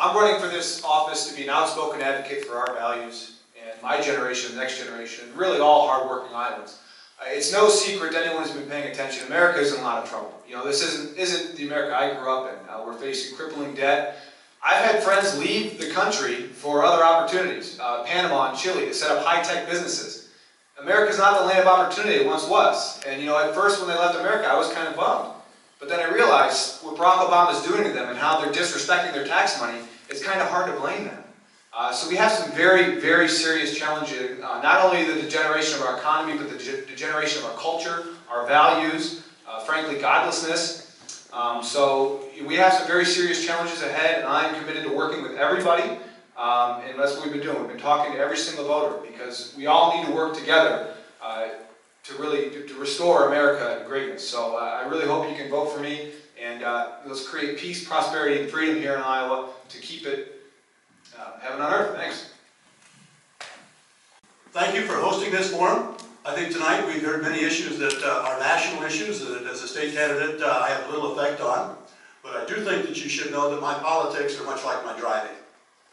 I'm running for this office to be an outspoken advocate for our values and my generation, the next generation, and really all hardworking Iowans. Uh, It's no secret to anyone who's been paying attention, America is in a lot of trouble. You know, this isn't, isn't the America I grew up in. Uh, we're facing crippling debt. I've had friends leave the country for other opportunities, uh, Panama and Chile, to set up high-tech businesses. America's not the land of opportunity it once was. And you know, at first when they left America, I was kind of bummed. But then I realized what Barack Obama is doing to them and how they're disrespecting their tax money, it's kind of hard to blame them. Uh, so we have some very, very serious challenges, uh, not only the degeneration of our economy, but the dege- degeneration of our culture, our values, uh, frankly, godlessness. Um, so we have some very serious challenges ahead, and I am committed to working with everybody. Um, and that's what we've been doing. We've been talking to every single voter because we all need to work together uh, to really to, to restore America and greatness. So uh, I really hope you can vote for me, and uh, let's create peace, prosperity, and freedom here in Iowa to keep it uh, heaven on earth. Thanks. Thank you for hosting this forum. I think tonight we've heard many issues that uh, are national issues that as a state candidate uh, I have little effect on. But I do think that you should know that my politics are much like my driving.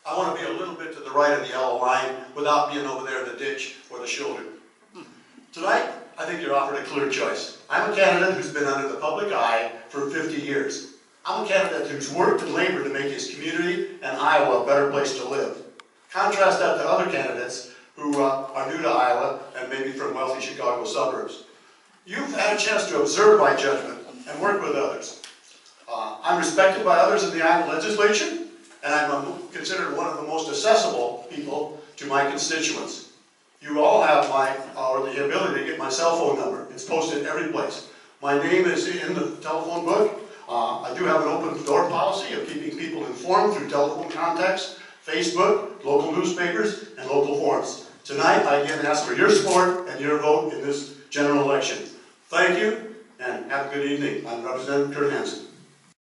I want to be a little bit to the right of the yellow line without being over there in the ditch or the shoulder. Tonight, I think you're offered a clear choice. I'm a candidate who's been under the public eye for 50 years. I'm a candidate who's worked and labored to make his community and Iowa a better place to live. Contrast that to other candidates who uh, are new to Iowa and maybe from wealthy Chicago suburbs. You've had a chance to observe my judgment and work with others. Uh, I'm respected by others in the Iowa legislature, and I'm um, considered one of the most accessible people to my constituents. You all have my, or the ability to get my cell phone number. It's posted every place. My name is in the telephone book. Uh, I do have an open door policy of keeping people informed through telephone contacts, Facebook, local newspapers, and local forums. Tonight, I again ask for your support and your vote in this general election. Thank you, and have a good evening. I'm Representative Curt Hanson.